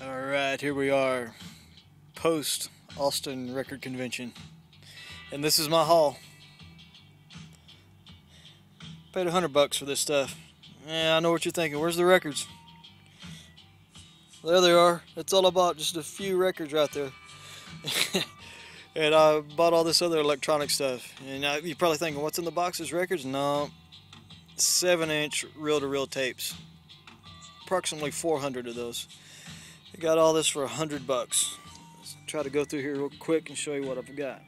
Alright, here we are, post Austin Record Convention. And this is my haul. Paid a hundred bucks for this stuff. Yeah, I know what you're thinking. Where's the records? There they are. That's all I bought, just a few records right there. and I bought all this other electronic stuff. And you're probably thinking, what's in the boxes? Records? No. Seven inch reel to reel tapes. Approximately 400 of those. I got all this for a hundred bucks. Let's try to go through here real quick and show you what I've got.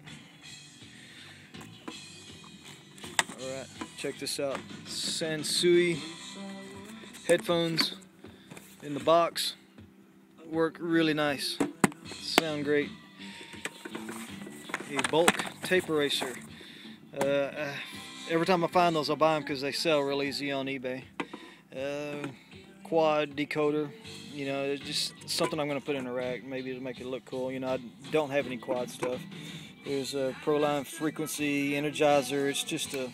Alright, check this out. Sansui headphones in the box. Work really nice. Sound great. A bulk tape eraser. Uh, uh, every time I find those, I buy them because they sell real easy on eBay. Uh, quad decoder. You know, it's just something I'm going to put in a rack, maybe to make it look cool. You know, I don't have any quad stuff. There's a Proline frequency energizer. It's just a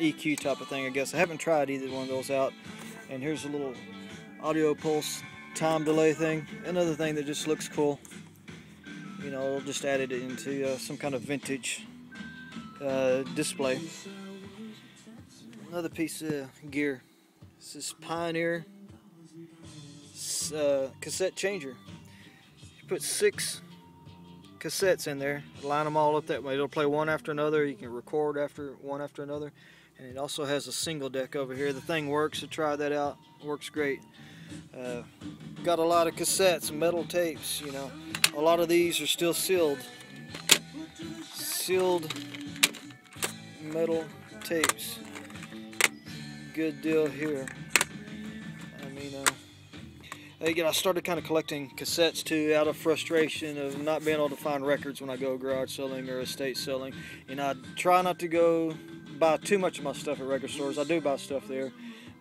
EQ type of thing, I guess. I haven't tried either one of those out. And here's a little audio pulse time delay thing. Another thing that just looks cool. You know, I'll just added it into uh, some kind of vintage uh, display. Another piece of gear. This is Pioneer uh, cassette changer. You put six cassettes in there, line them all up that way. It'll play one after another. You can record after one after another. And it also has a single deck over here. The thing works, so try that out. Works great. Uh, got a lot of cassettes, metal tapes, you know. A lot of these are still sealed. Sealed metal tapes. Good deal here. I mean, uh, again, I started kind of collecting cassettes too out of frustration of not being able to find records when I go garage selling or estate selling. And I try not to go buy too much of my stuff at record stores. I do buy stuff there.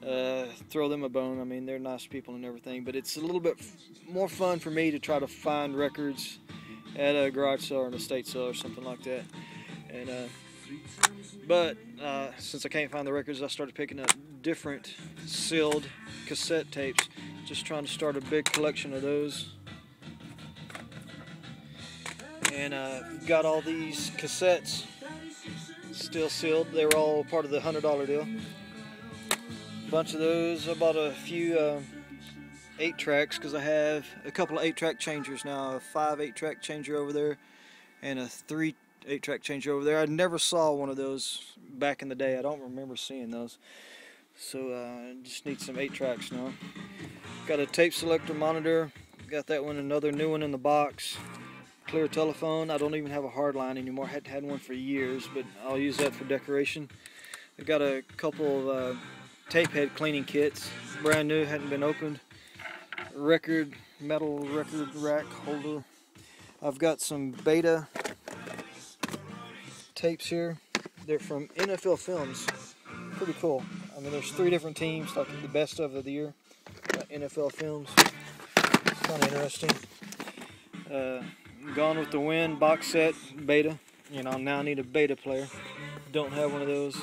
Uh, throw them a bone. I mean, they're nice people and everything, but it's a little bit more fun for me to try to find records at a garage sale or an estate sale or something like that. And uh, but uh, since I can't find the records, I started picking up different sealed cassette tapes. Just trying to start a big collection of those. And uh, got all these cassettes still sealed. They were all part of the hundred dollar deal. Bunch of those. I bought a few uh, eight tracks because I have a couple of eight track changers now. A five eight track changer over there, and a three eight track changer over there. I never saw one of those back in the day. I don't remember seeing those. So uh, I just need some eight tracks now. Got a tape selector monitor. Got that one, another new one in the box clear telephone. I don't even have a hard line anymore. I had had one for years, but I'll use that for decoration. I've got a couple of uh, tape head cleaning kits, brand new, hadn't been opened. Record, metal record rack holder. I've got some beta tapes here. They're from NFL Films. Pretty cool. I mean, there's three different teams, like the best of the year. NFL Films. Kind of interesting. Uh, Gone with the Wind box set beta. You know, now I need a beta player. Don't have one of those.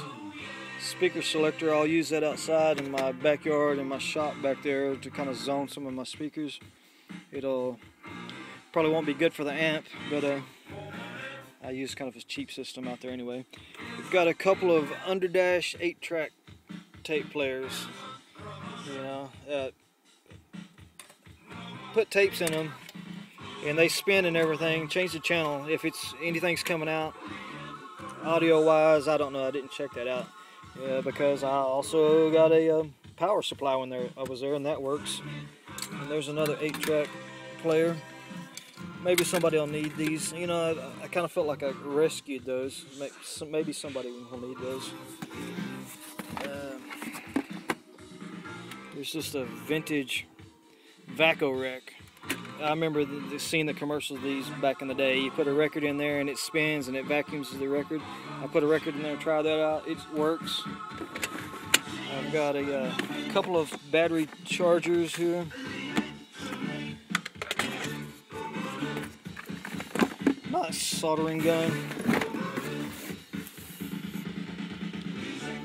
Speaker selector, I'll use that outside in my backyard and my shop back there to kind of zone some of my speakers. It'll probably won't be good for the amp, but uh, I use kind of a cheap system out there anyway. We've got a couple of underdash 8-track tape players. You know, uh, put tapes in them and they spin and everything. Change the channel. If it's anything's coming out audio wise I don't know. I didn't check that out. Because I also got a um, power supply when there I was there and that works. And there's another 8 track player maybe somebody will need these you know I, I kind of felt like I rescued those maybe somebody will need those uh, there's just a vintage Vac-O-Rec I remember the, the, seeing the commercials of these back in the day. You put a record in there and it spins and it vacuums the record. I put a record in there, try that out. It works. I've got a uh, couple of battery chargers here. Nice soldering gun.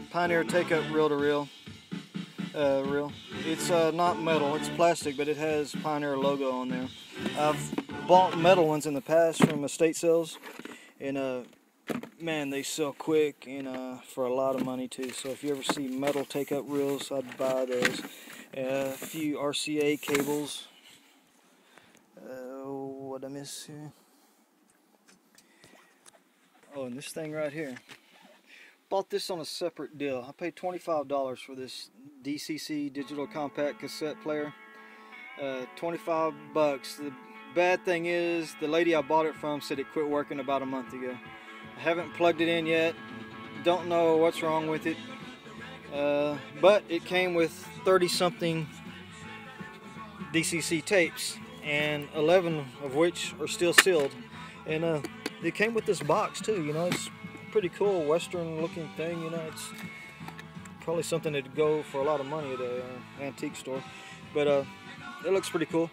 Pioneer take up reel to reel. Uh, reel. It's uh, not metal, it's plastic, but it has Pioneer logo on there. I've bought metal ones in the past from estate sales, and uh, man, they sell quick and uh, for a lot of money too. So if you ever see metal take-up reels, I'd buy those. Uh, a few RCA cables. Uh, what I miss here? Oh, and this thing right here. Bought this on a separate deal. I paid $25 for this DCC digital compact cassette player. Uh, 25 bucks. The bad thing is, the lady I bought it from said it quit working about a month ago. I haven't plugged it in yet. Don't know what's wrong with it. Uh, but it came with 30 something DCC tapes and 11 of which are still sealed. And uh, it came with this box too, you know, it's pretty cool western looking thing, you know, it's probably something that'd go for a lot of money at an uh, antique store. But uh, it looks pretty cool.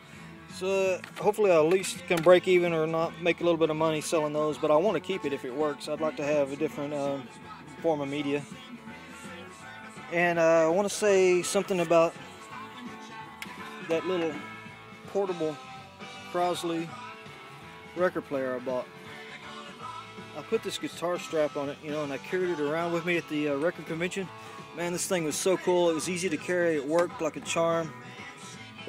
So hopefully I at least can break even or not make a little bit of money selling those, but I want to keep it if it works. I'd like to have a different uh, form of media. And uh, I want to say something about that little portable Crosley record player I bought. I put this guitar strap on it, you know, and I carried it around with me at the uh, record convention. Man, this thing was so cool. It was easy to carry. It worked like a charm.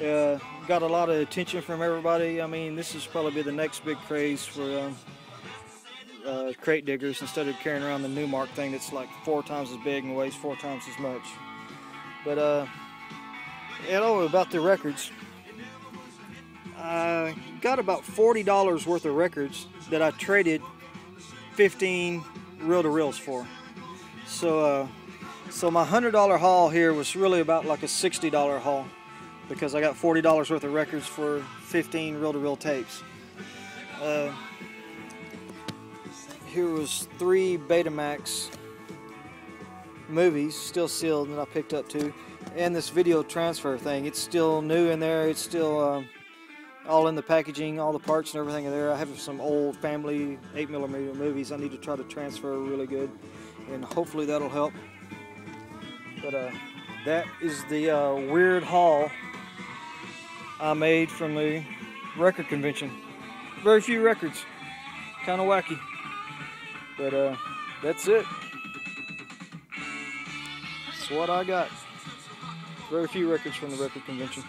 Uh, got a lot of attention from everybody. I mean, this is probably the next big craze for um, uh, crate diggers instead of carrying around the Numark thing that's like four times as big and weighs four times as much. But, uh, you know, about the records. I got about $40 worth of records that I traded 15 reel-to-reels for. So, uh, so my $100 haul here was really about like a $60 haul because I got $40 worth of records for 15 reel-to-reel tapes. Uh, here was three Betamax movies, still sealed, that I picked up too. And this video transfer thing, it's still new in there. It's still um, all in the packaging, all the parts and everything are there. I have some old family 8mm movies I need to try to transfer really good. And hopefully that'll help. But uh, that is the uh, weird haul I made from the record convention. Very few records. Kind of wacky. But uh, that's it. That's what I got. Very few records from the record convention.